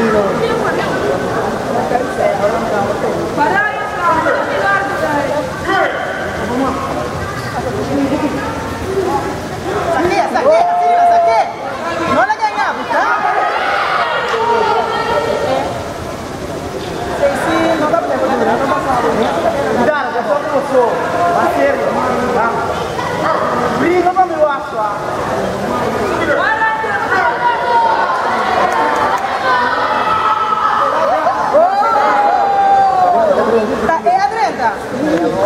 말로.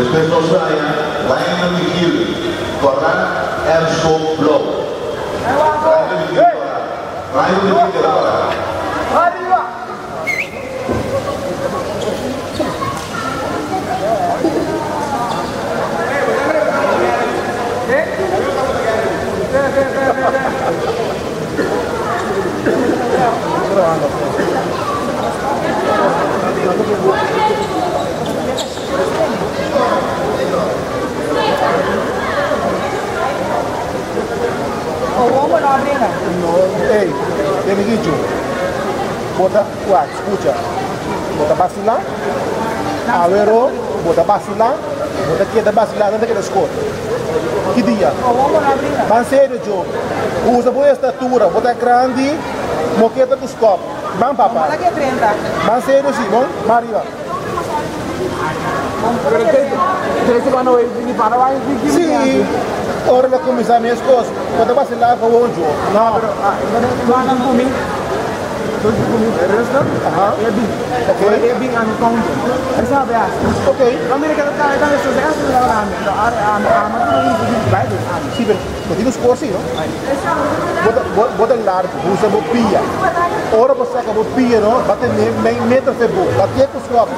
Je kunt ons draaien, Lijnen Michiel, Koran en Schoplo. Lijnen Michiel, Koran. Lijnen Michiel, bota, uai, escucha, bota vacilar, avero, bota vacilar, bota queda vacilar, não queda escuro. Que dia? Van sério, Joe. Usa boa estatura, bota grande, moqueta dos copos. 30. Van sério, sim, bom? Mariva. Pero que, que viene para va a decir Sim. Ora ela começar minhas coisas. Bota vacilar com o Joe. Não, Pero ah, hagan conmigo. Entonces conmigo, el resto, Ajá. es bien. Ok. Es bien a mi conto. Esa es la ok. Mire que está está eso se hace la verdad. Ahora a a más no dice que vai de Sim, mas tem os cores, não? Bota, bota, largo, usa a pia. Ora você acabou pia, não? Bate meio metro de boa. Bate com os.